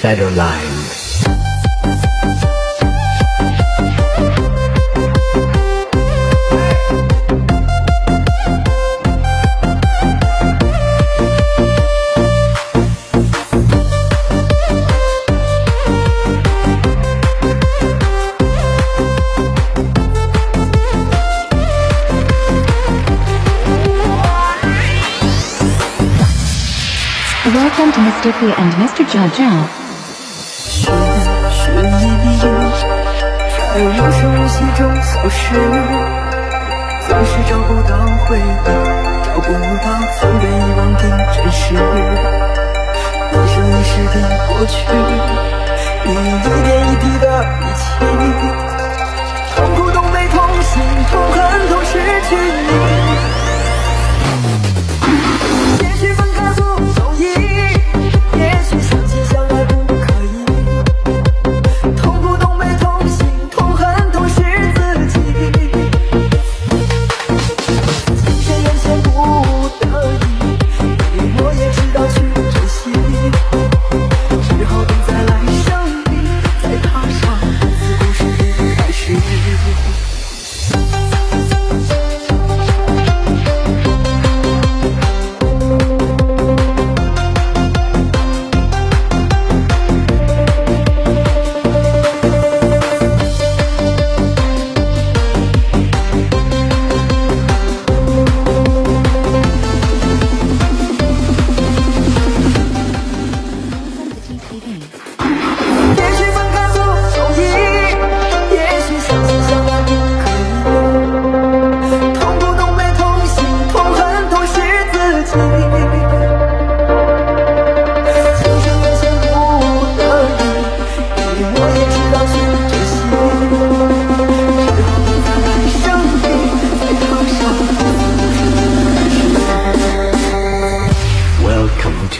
Federline. Welcome to Mr. P and Mr. Jojo. 在有声无息中消失，总是找不到回答，找不到曾被遗忘。